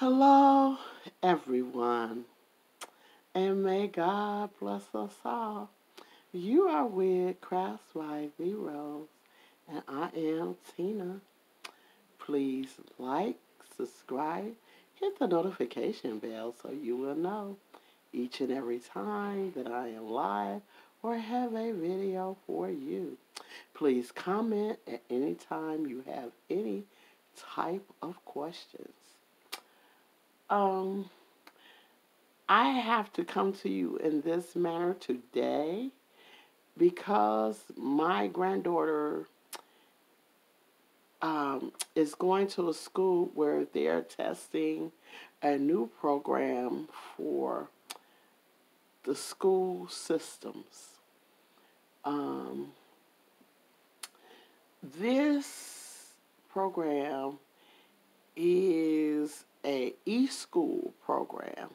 Hello, everyone, and may God bless us all. You are with Crafts by Thee Rose, and I am Tina. Please like, subscribe, hit the notification bell so you will know each and every time that I am live or have a video for you. Please comment at any time you have any type of questions. Um, I have to come to you in this manner today because my granddaughter um, is going to a school where they're testing a new program for the school systems. Um, this program is a e-school program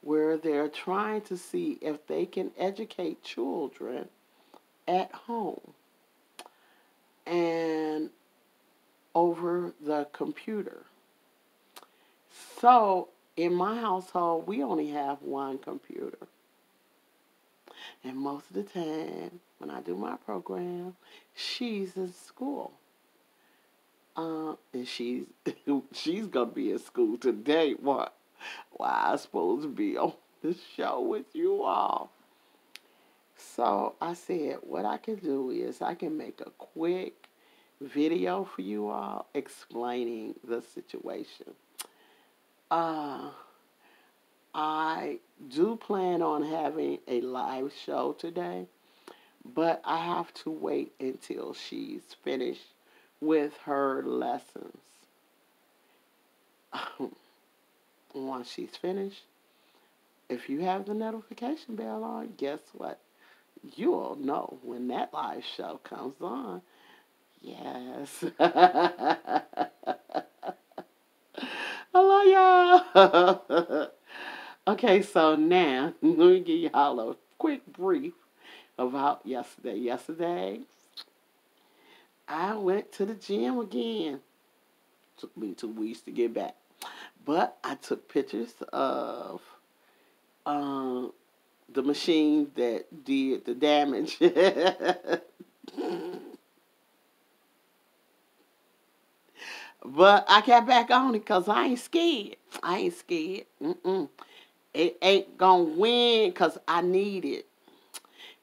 where they're trying to see if they can educate children at home and over the computer. So in my household, we only have one computer. And most of the time, when I do my program, she's in school. Uh, and she's she's gonna be in school today. What? Why I supposed to be on the show with you all? So I said, what I can do is I can make a quick video for you all explaining the situation. Uh, I do plan on having a live show today, but I have to wait until she's finished with her lessons. Um, once she's finished, if you have the notification bell on, guess what? You'll know when that live show comes on. Yes. Hello, y'all. okay, so now let me give y'all a quick brief about yesterday. Yesterday, I went to the gym again. Took me two weeks to get back. But I took pictures of um, the machine that did the damage. but I got back on it because I ain't scared. I ain't scared. Mm-mm. It ain't going to win because I need it.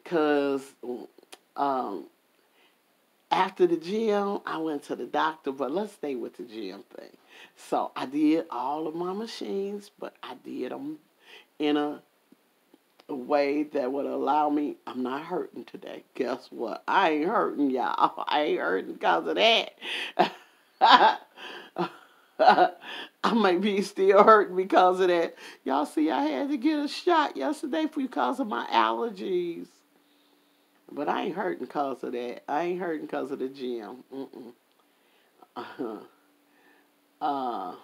Because um, after the gym, I went to the doctor, but let's stay with the gym thing. So I did all of my machines, but I did them in a, a way that would allow me. I'm not hurting today. Guess what? I ain't hurting, y'all. I ain't hurting because of that. I might be still hurting because of that. Y'all see, I had to get a shot yesterday because of my allergies. But I ain't hurting because of that. I ain't hurting because of the gym. Mm-mm. Uh-huh. Uh,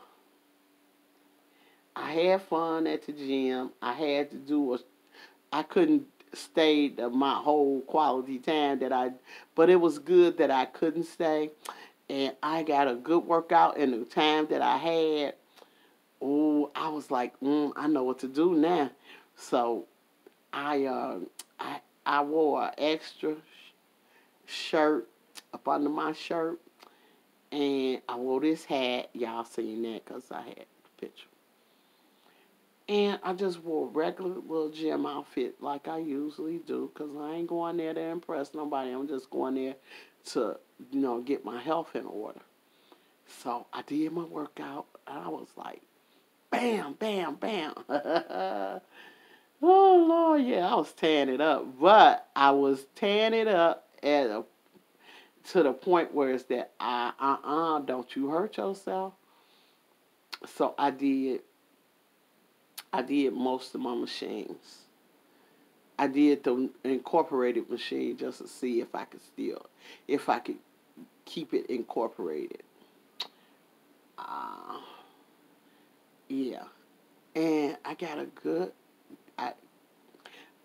I had fun at the gym. I had to do a. I couldn't stay the, my whole quality time that I, but it was good that I couldn't stay, and I got a good workout in the time that I had. Oh, I was like, mm, I know what to do now. So, I uh, I I wore an extra shirt up under my shirt, and I wore this hat. Y'all seen that because I had the picture. And I just wore a regular little gym outfit like I usually do because I ain't going there to impress nobody. I'm just going there to, you know, get my health in order. So I did my workout and I was like, bam, bam, bam. Oh Lord, yeah, I was tearing it up, but I was tearing it up at a, to the point where it's that I uh uh don't you hurt yourself. So I did. I did most of my machines. I did the incorporated machine just to see if I could still, if I could keep it incorporated. Uh, yeah, and I got a good I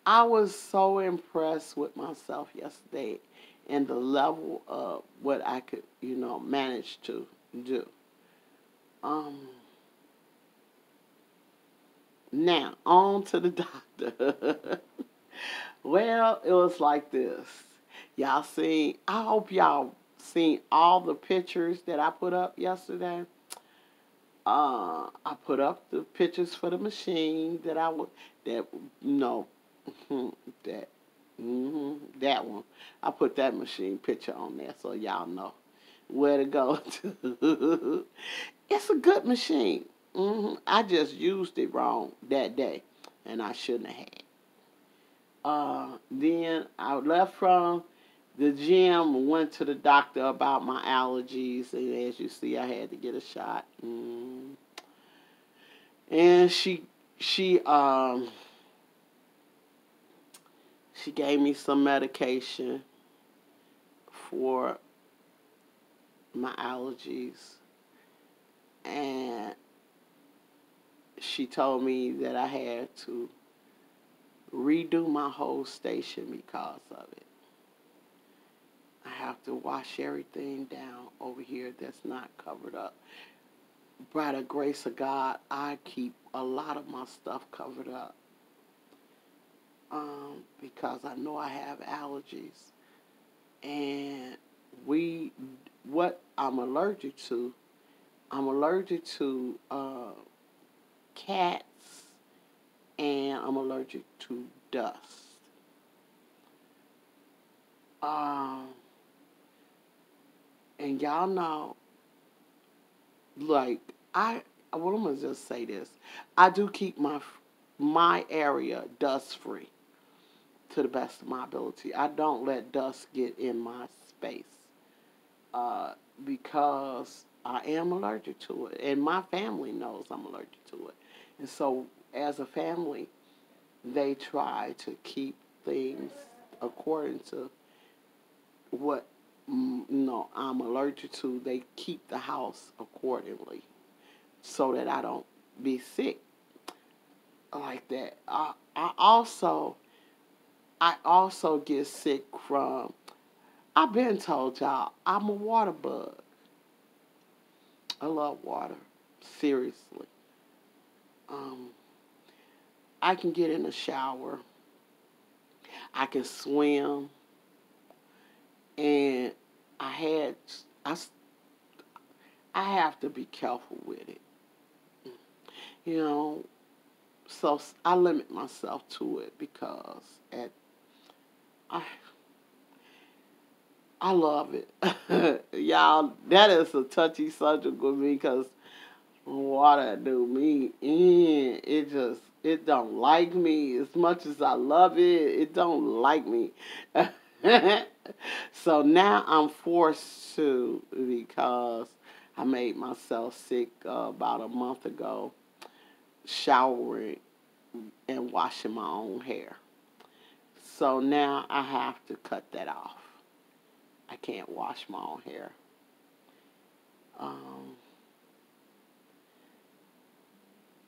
I was so impressed with myself yesterday and the level of what I could, you know, manage to do. Um Now, on to the doctor. well, it was like this. Y'all seen, I hope y'all seen all the pictures that I put up yesterday. Uh, I put up the pictures for the machine that I would, that, no, that, mm-hmm, that one. I put that machine picture on there so y'all know where to go to. it's a good machine. Mm-hmm. I just used it wrong that day, and I shouldn't have had. Uh, then I left from the gym, went to the doctor about my allergies, and as you see, I had to get a shot. Mm. And she she um she gave me some medication for my allergies and she told me that I had to redo my whole station because of it. I have to wash everything down over here that's not covered up. By the grace of God, I keep a lot of my stuff covered up um, because I know I have allergies. And we, what I'm allergic to, I'm allergic to uh, cats and I'm allergic to dust. Um, and y'all know, like I, well, I'm gonna just say this: I do keep my my area dust free to the best of my ability. I don't let dust get in my space uh, because I am allergic to it, and my family knows I'm allergic to it. And so, as a family, they try to keep things according to what you know I'm allergic to. They keep the house accordingly, so that I don't be sick like that. I I also I also get sick from. I've been told y'all I'm a water bug. I love water, seriously. Um, I can get in the shower. I can swim. And I had, I, I have to be careful with it. You know, so I limit myself to it because at, I, I love it. Y'all, that is a touchy subject with me because water do me in. It just it don't like me as much as I love it. It don't like me. so now I'm forced to because I made myself sick uh, about a month ago, showering and washing my own hair. So now I have to cut that off. I can't wash my own hair. Um,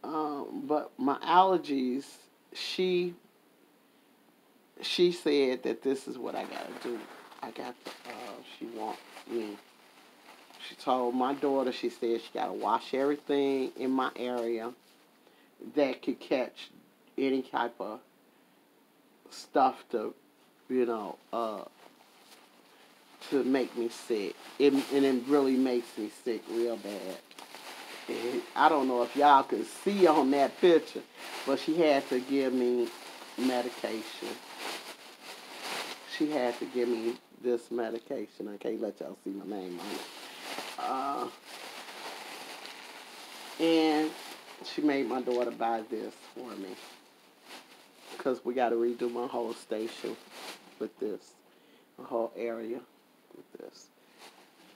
um, but my allergies, she she said that this is what I gotta do. I got uh, she want me. She told my daughter, she said she gotta wash everything in my area that could catch any type of stuff to, you know, uh, to make me sick. It, and it really makes me sick real bad. I don't know if y'all can see on that picture, but she had to give me medication. She had to give me this medication. I can't let y'all see my name on it. Uh, and she made my daughter buy this for me because we got to redo my whole station with this, the whole area with this.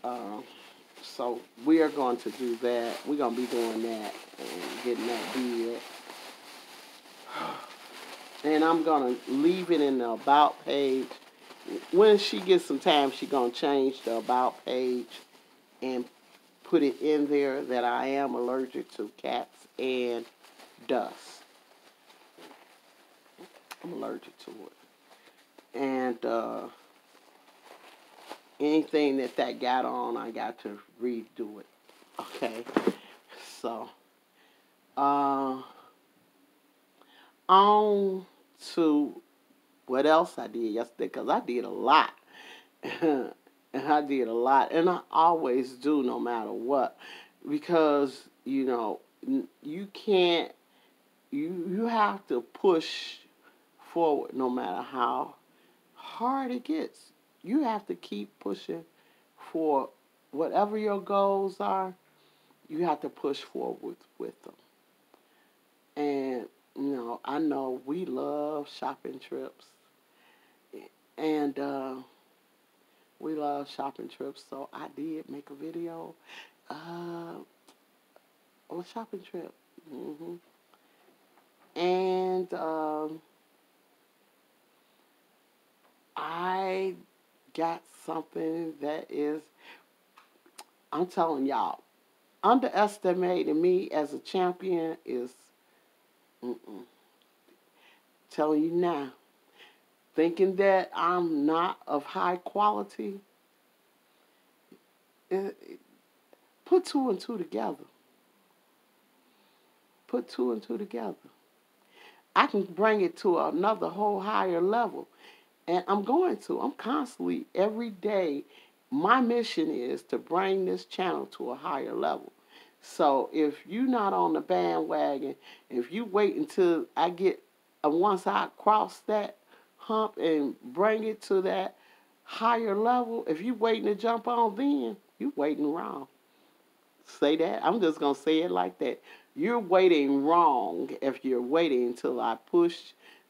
Um, so we are going to do that. We're going to be doing that and getting that did. And I'm going to leave it in the About page. When she gets some time, she's going to change the About page and put it in there that I am allergic to cats and dust. I'm allergic to it. And, uh, anything that that got on, I got to redo it. Okay, so, uh, on to what else I did yesterday because I did a lot. and I did a lot. And I always do no matter what. Because, you know, you can't, you, you have to push forward no matter how hard it gets. You have to keep pushing for whatever your goals are. You have to push forward with them. And you know, I know we love shopping trips, and uh, we love shopping trips. So I did make a video uh, on a shopping trip, mm-hmm. and um, I got something that is. I'm telling y'all, underestimating me as a champion is Mm-mm. Telling you now, thinking that I'm not of high quality, it, it, put two and two together. Put two and two together. I can bring it to another whole higher level. And I'm going to. I'm constantly, every day, my mission is to bring this channel to a higher level. So if you're not on the bandwagon, if you wait until I get, uh, once I cross that hump and bring it to that higher level, if you waiting to jump on then, you waiting wrong. Say that. I'm just going to say it like that. You're waiting wrong if you're waiting until I push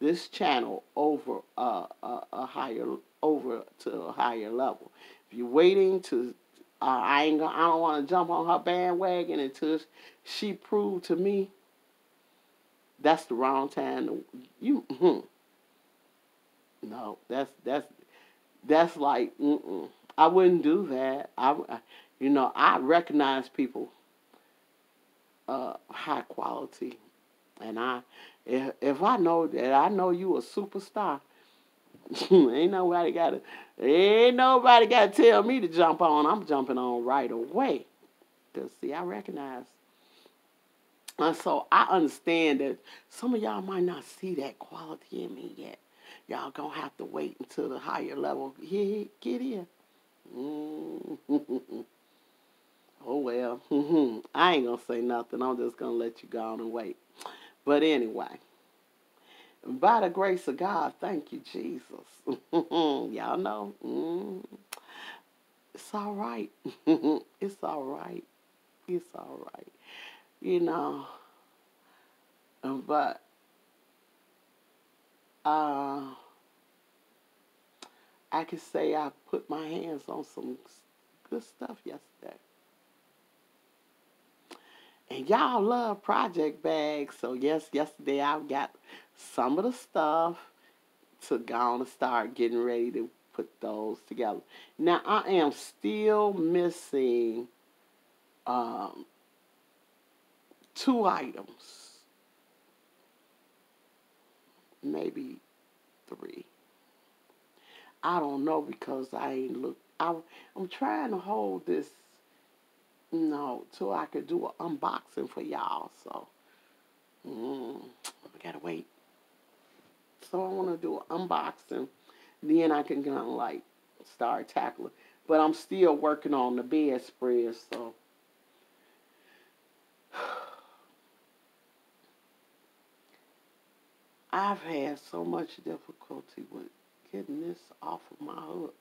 this channel over a, a, a higher over to a higher level. If you're waiting to uh, I ain't gonna, I don't want to jump on her bandwagon until she proved to me that's the wrong time. To, you, hmm. no, that's that's that's like, mm-mm. I wouldn't do that. I, you know, I recognize people uh, high quality, and I, if, if I know that I know you a superstar, ain't nobody got to, ain't nobody got to tell me to jump on. I'm jumping on right away. Cause see, I recognize. And so I understand that some of y'all might not see that quality in me yet. Y'all gonna have to wait until the higher level. Yeah, get in. Mm-hmm. oh well, I ain't gonna say nothing. I'm just gonna let you go on and wait. But anyway. By the grace of God, thank you, Jesus. Y'all know. Mm, it's all right. it's all right. It's all right. You know. But uh, I can say I put my hands on some good stuff yesterday. And y'all love project bags. So yes, yesterday I got some of the stuff to go and start getting ready to put those together. Now I am still missing um, two items, maybe three. I don't know because I ain't look. I, I'm trying to hold this, you know, till I could do an unboxing for y'all. So, mm, I gotta wait. So I want to do an unboxing. Then I can kind of like start tackling. But I'm still working on the bedspread, so. I've had so much difficulty with getting this off of my hook.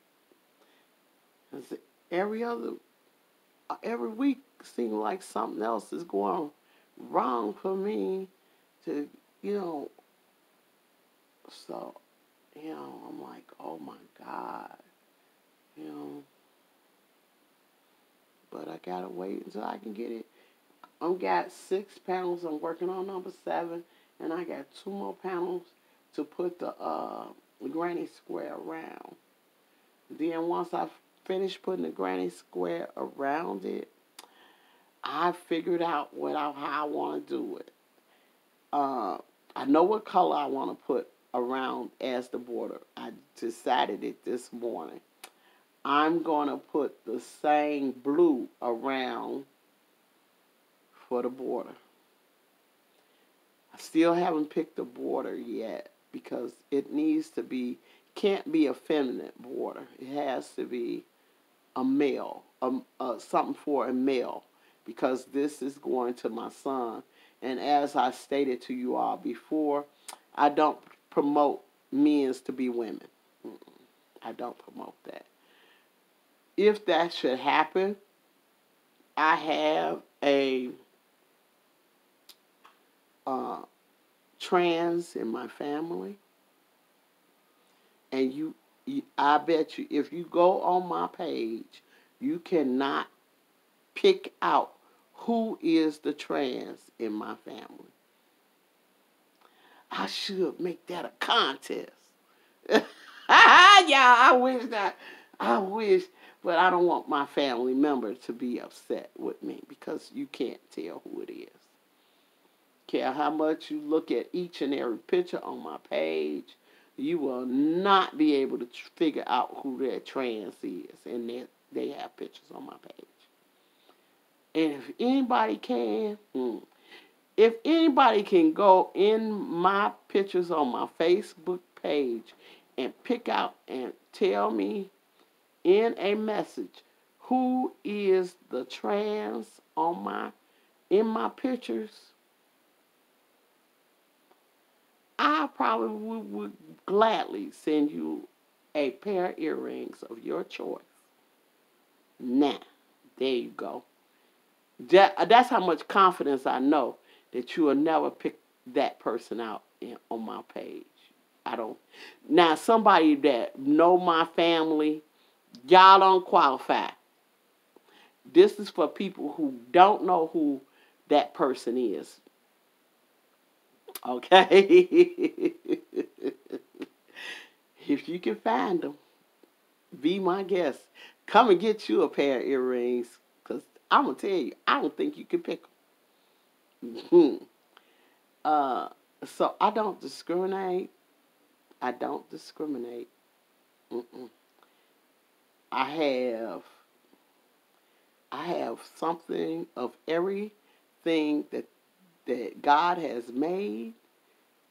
Cause every other, every week seems like something else is going wrong for me to, you know, so, you know, I'm like, oh my God, you know. But I gotta wait until I can get it. I've got six panels. I'm working on number seven, and I got two more panels to put the uh, granny square around. Then once I finish putting the granny square around it, I figured out what I, how I want to do it. Uh, I know what color I want to put around as the border. I decided it this morning. I'm going to put the same blue around for the border. I still haven't picked a border yet because it needs to be can't be a feminine border. It has to be a male, um, uh, something for a male, because this is going to my son. And as I stated to you all before, I don't promote men's to be women. I don't promote that. If that should happen, I have a uh, trans in my family, and you, you, I bet you, if you go on my page, you cannot pick out who is the trans in my family. I should make that a contest. yeah, I wish that. I wish, but I don't want my family member to be upset with me because you can't tell who it is. Care how much you look at each and every picture on my page, you will not be able to figure out who that trans is, and they they have pictures on my page. And if anybody can, hmm, if anybody can go in my pictures on my Facebook page and pick out and tell me in a message who is the trans on my in my pictures I probably would, would gladly send you a pair of earrings of your choice. Now, there you go. That, that's how much confidence I know that you will never pick that person out in, on my page. I don't. Now, somebody that know my family, y'all don't qualify. This is for people who don't know who that person is. Okay? if you can find them, be my guest. Come and get you a pair of earrings. Because I'm going to tell you, I don't think you can pick them. Uh, so I don't discriminate. I don't discriminate. Mm-mm. I have I have something of everything that that God has made.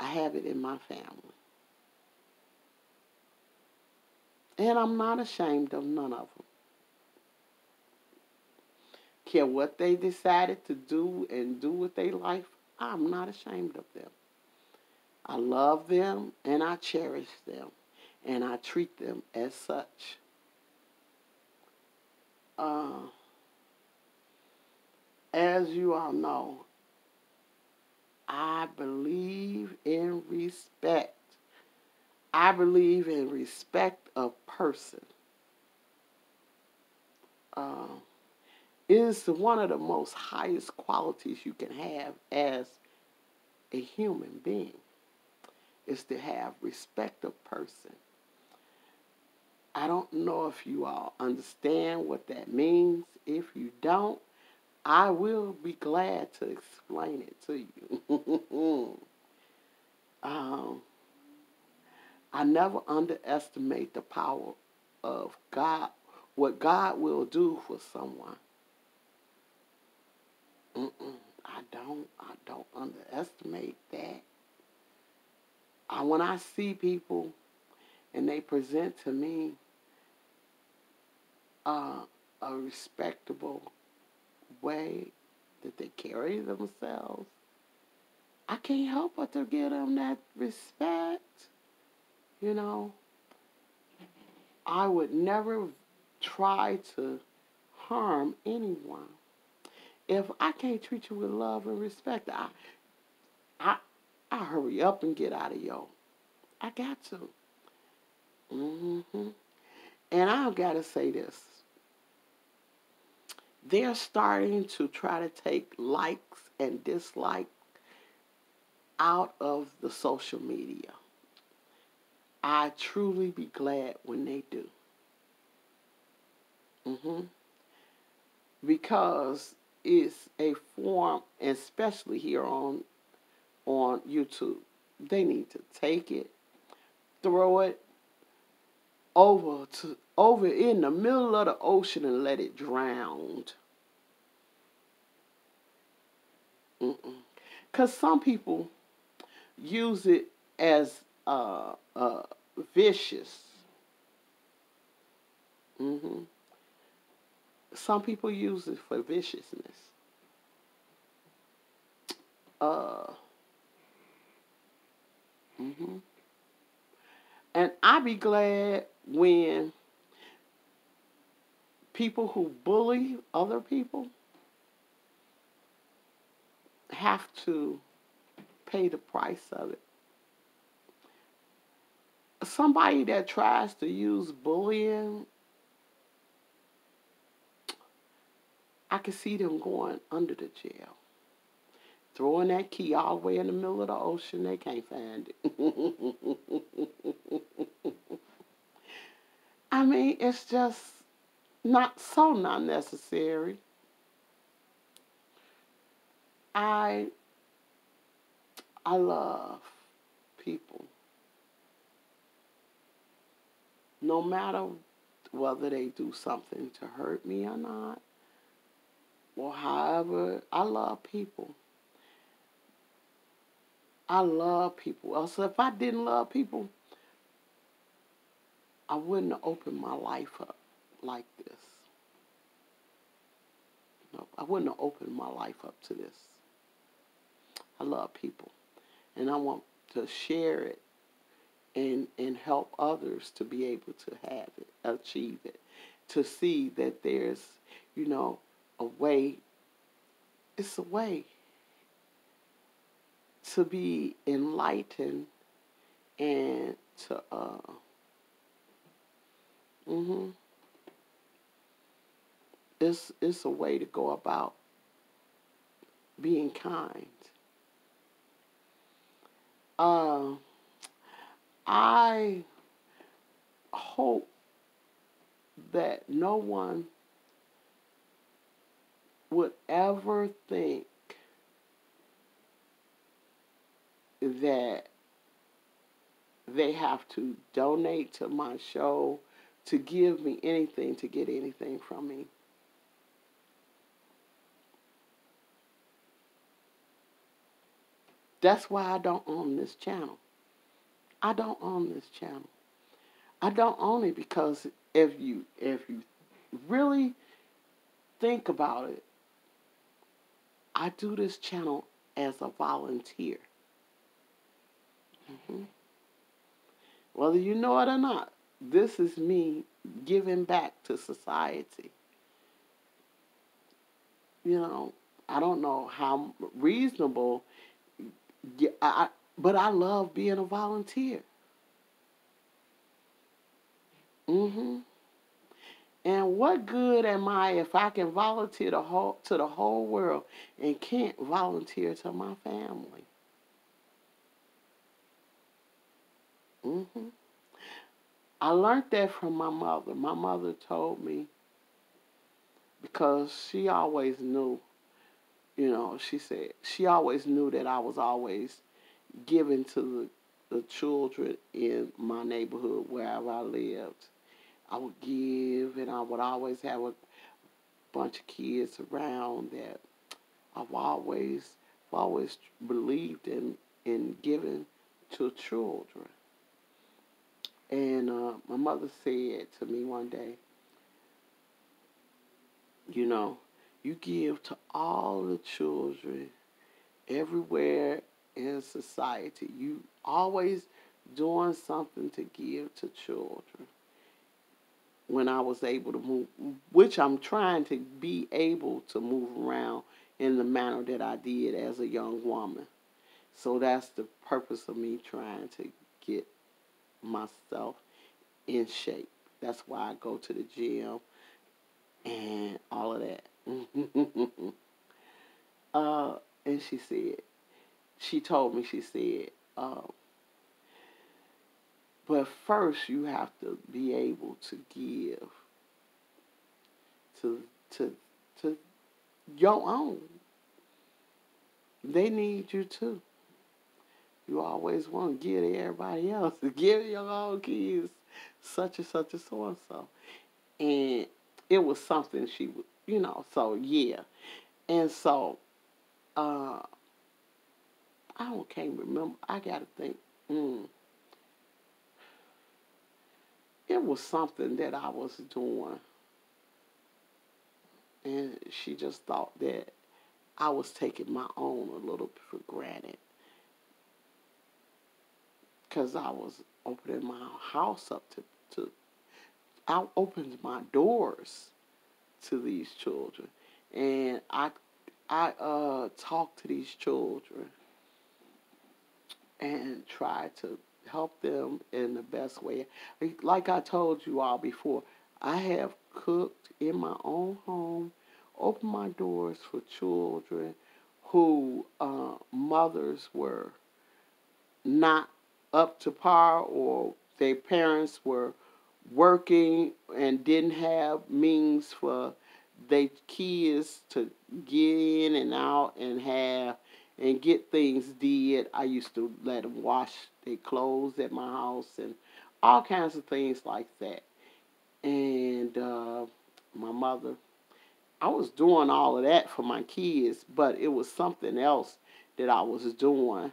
I have it in my family. And I'm not ashamed of none of them. Care what they decided to do and do with their life, I'm not ashamed of them. I love them and I cherish them and I treat them as such. Uh, as you all know, I believe in respect. I believe in respect of person. It is one of the most highest qualities you can have as a human being is to have respect of person. I don't know if you all understand what that means. If you don't, I will be glad to explain it to you. um, I never underestimate the power of God, what God will do for someone. Mm-mm, I don't. I don't underestimate that. I, when I see people and they present to me uh, a respectable way that they carry themselves, I can't help but to give them that respect. You know, I would never try to harm anyone. If I can't treat you with love and respect, I, I, I hurry up and get out of yo. I got to. Mm-hmm. And I've got to say this. They're starting to try to take likes and dislikes out of the social media. I truly be glad when they do. Mm-hmm. Because it's a form, especially here on on YouTube. They need to take it, throw it over to over in the middle of the ocean and let it drown. Because some people use it as uh, uh, vicious. hmm Some people use it for viciousness. Uh, hmm And I be glad when people who bully other people have to pay the price of it. Somebody that tries to use bullying, I can see them going under the jail. Throwing that key all the way in the middle of the ocean, they can't find it. I mean, it's just not so not necessary. I I love people. No matter whether they do something to hurt me or not, or however, I love people. I love people. Also, if I didn't love people, I wouldn't opened my life up like this. No, I wouldn't have opened my life up to this. I love people. And I want to share it and and help others to be able to have it, achieve it, to see that there's, you know, a way. It's a way to be enlightened and to uh mhm it's it's a way to go about being kind uh i hope that no one would ever think that they have to donate to my show to give me anything to get anything from me. That's why I don't own this channel. I don't own this channel. I don't own it because if you if you really think about it, I do this channel as a volunteer. hmm Whether you know it or not, this is me giving back to society. You know, I don't know how reasonable, yeah, I, but I love being a volunteer. hmm And what good am I if I can volunteer the whole, to the whole world and can't volunteer to my family? hmm I learned that from my mother. My mother told me because she always knew, you know, she said she always knew that I was always giving to the, the children in my neighborhood wherever I lived. I would give and I would always have a bunch of kids around that I've always always believed in in giving to children. And uh, my mother said to me one day, you know, you give to all the children everywhere in society. You always doing something to give to children. When I was able to move, which I'm trying to be able to move around in the manner that I did as a young woman. So that's the purpose of me trying to get myself in shape. That's why I go to the gym and all of that. uh, and she said, she told me, she said, um, but first you have to be able to give to to to your own. They need you too. You always want to give to everybody else. Give your own kids such and such and so and so. And it was something she would, you know, so yeah. And so uh, I don't can't remember. I gotta think. Mm. It was something that I was doing, and she just thought that I was taking my own a little bit for granted, cause I was opening my house up to to. I opened my doors to these children, and I I uh talk to these children and tried to help them in the best way. Like I told you all before, I have cooked in my own home, opened my doors for children who uh, mothers were not up to par or their parents were working and didn't have means for their kids to get in and out and have and get things did. I used to let them wash their clothes at my house and all kinds of things like that. And uh, my mother, I was doing all of that for my kids, but it was something else that I was doing.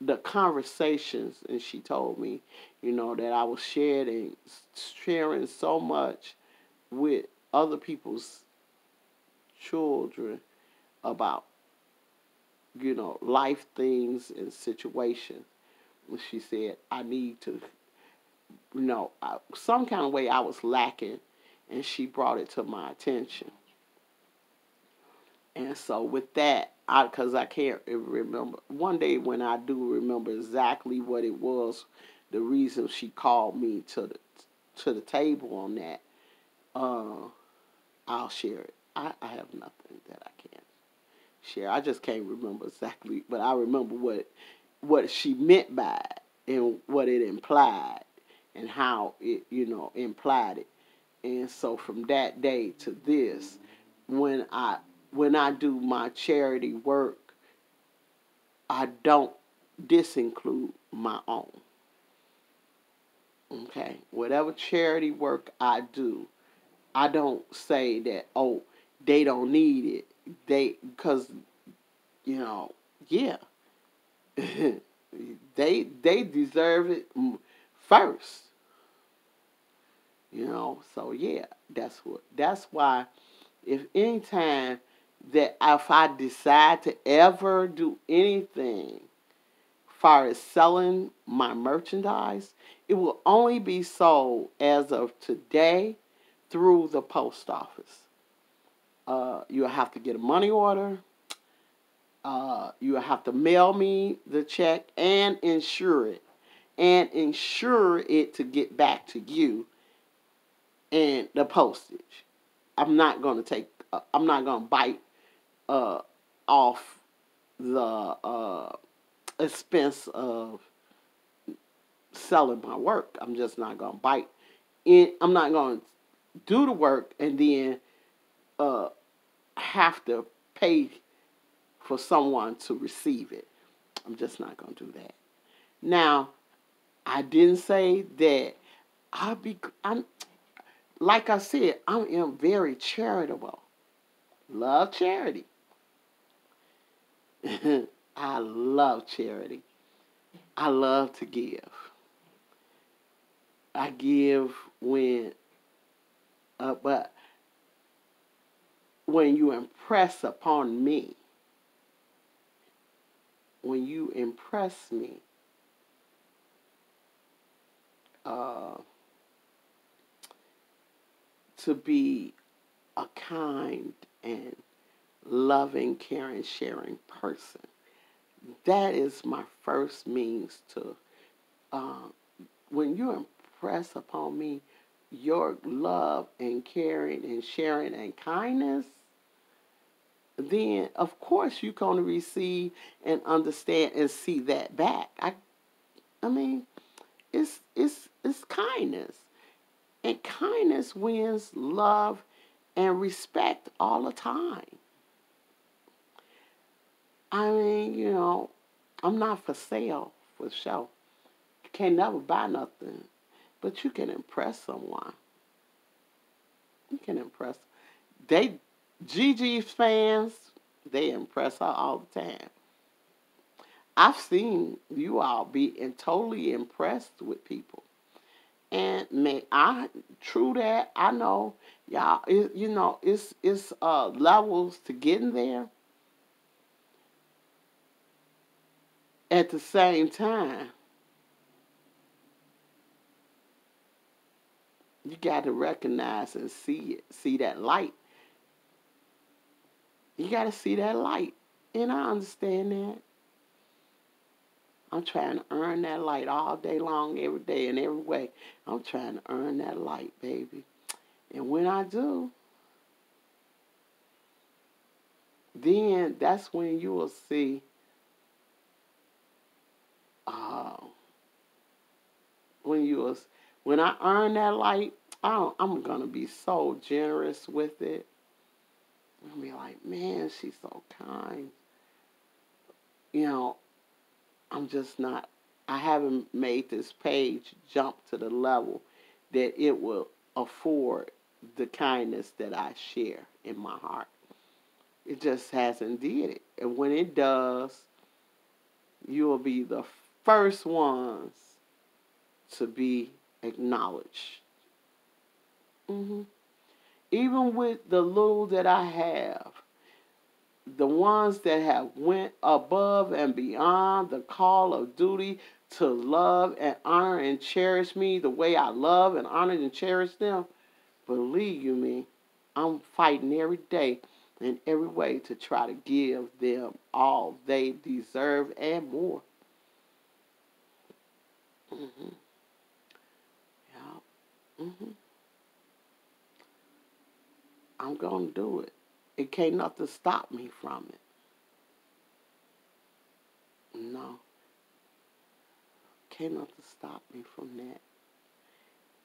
The conversations, and she told me, you know, that I was sharing, sharing so much with other people's children about, you know, life things and situations. She said, I need to, you know, I, some kind of way I was lacking, and she brought it to my attention. And so with that, I because I can't remember one day when I do remember exactly what it was, the reason she called me to the to the table on that. Uh, I'll share it. I, I have nothing that I can share. I just can't remember exactly, but I remember what what she meant by it and what it implied and how it, you know, implied it. And so from that day to this, when I when I do my charity work, I don't disinclude my own. Okay, whatever charity work I do, I don't say that oh they don't need it. They because you know yeah they they deserve it first. You know, so yeah, that's what that's why if anytime that if I decide to ever do anything far as selling my merchandise, it will only be sold as of today through the post office. Uh, you'll have to get a money order. Uh, you have to mail me the check and insure it, and insure it to get back to you, and the postage. I'm not going to take. Uh, I'm not to bite uh, off the uh, expense of selling my work. I'm just not going to bite. In, I'm not going to do the work and then uh, have to pay for someone to receive it. I'm just not going to do that. Now, I didn't say that I'll be. I'm like I said. I am very charitable. Love charity. I love charity. I love to give. I give when, uh, but when you impress upon me, when you impress me, uh, to be a kind and loving, caring, sharing person. That is my first means to, uh, when you impress upon me your love and caring and sharing and kindness, then of course you're going to receive and understand and see that back. I, I mean, it's it's it's kindness, and kindness wins love and respect all the time. I mean, you know, I'm not for sale for sure. You can't never buy nothing, but you can impress someone. You can impress. They, Gigi's fans, they impress her all the time. I've seen you all be and totally impressed with people. And may I true that I know y'all it, you know it's it's uh levels to getting there. At the same time, you got to recognize and see it, see that light. You got to see that light. And I understand that. I'm trying to earn that light all day long, every day, in every way. I'm trying to earn that light, baby. And when I do, then that's when you will see uh, when you was when I earn that light, I am gonna be so generous with it. Gonna be like, man, she's so kind. You know, I'm just not. I haven't made this page jump to the level that it will afford the kindness that I share in my heart. It just hasn't did it. And when it does, you will be the first ones to be acknowledged. Mm-hmm. Even with the little that I have, the ones that have went above and beyond the call of duty to love and honor and cherish me the way I love and honor and cherish them, believe you me, I'm fighting every day in every way to try to give them all they deserve and more. Mm-hmm. Yeah. Mm-hmm. I'm going to do it. It can't nothing stop me from it. No. Can't nothing stop me from that.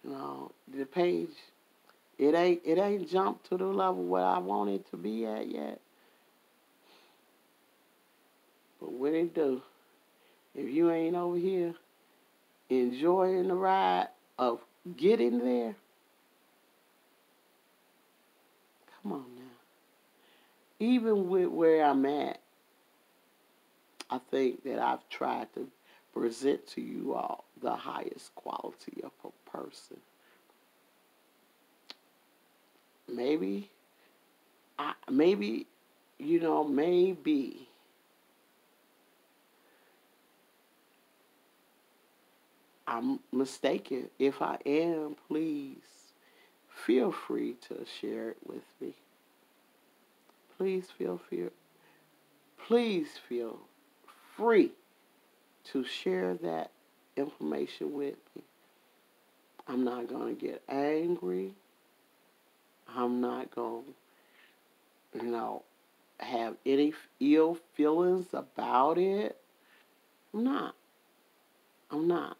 No. the page, it ain't it ain't jumped to the level where I want it to be at yet. But when it do, if you ain't over here enjoying the ride of getting there, come on now. Even with where I'm at, I think that I've tried to present to you all the highest quality of a person. Maybe, I, maybe, you know, maybe I'm mistaken. If I am, please feel free to share it with me. Please feel feel please feel free to share that information with me. I'm not going to get angry. I'm not going to, you know, have any ill feelings about it. I'm not. I'm not.